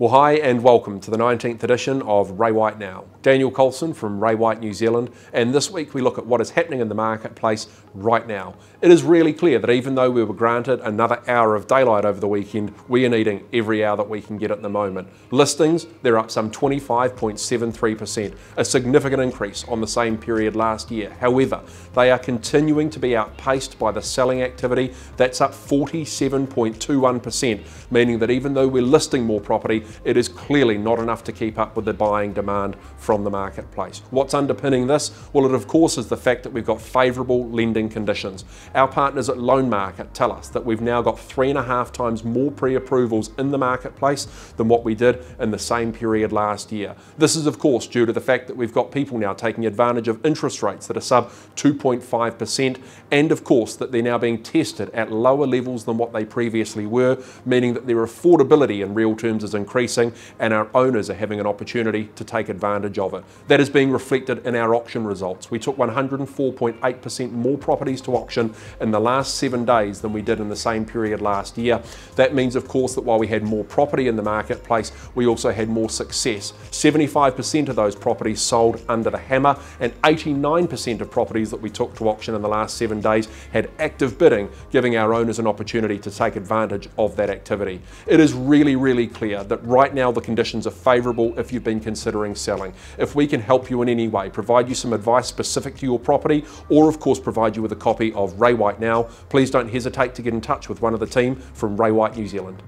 Well, hi and welcome to the 19th edition of Ray White Now. Daniel Colson from Ray White New Zealand, and this week we look at what is happening in the marketplace right now. It is really clear that even though we were granted another hour of daylight over the weekend, we are needing every hour that we can get at the moment. Listings, they're up some 25.73%, a significant increase on the same period last year. However, they are continuing to be outpaced by the selling activity, that's up 47.21%, meaning that even though we're listing more property, it is clearly not enough to keep up with the buying demand from the marketplace. What's underpinning this? Well, it of course is the fact that we've got favourable lending conditions. Our partners at Loan Market tell us that we've now got three and a half times more pre-approvals in the marketplace than what we did in the same period last year. This is of course due to the fact that we've got people now taking advantage of interest rates that are sub 2.5% and of course that they're now being tested at lower levels than what they previously were, meaning that their affordability in real terms is increasing increasing and our owners are having an opportunity to take advantage of it. That is being reflected in our auction results. We took 104.8% more properties to auction in the last seven days than we did in the same period last year. That means, of course, that while we had more property in the marketplace, we also had more success. 75% of those properties sold under the hammer, and 89% of properties that we took to auction in the last seven days had active bidding, giving our owners an opportunity to take advantage of that activity. It is really, really clear that right now the conditions are favourable if you've been considering selling. If we can help you in any way, provide you some advice specific to your property, or of course provide you with a copy of Ray White Now, please don't hesitate to get in touch with one of the team from Ray White New Zealand.